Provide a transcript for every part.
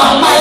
all my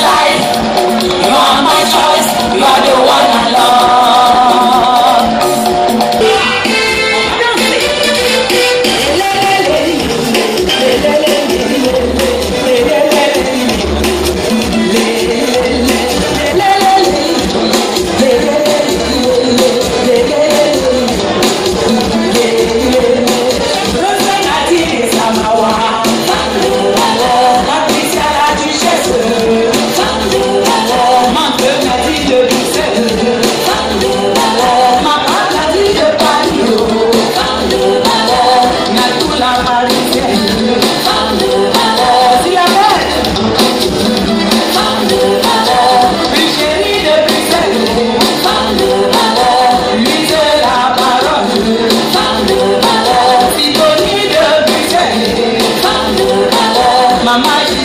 my mind.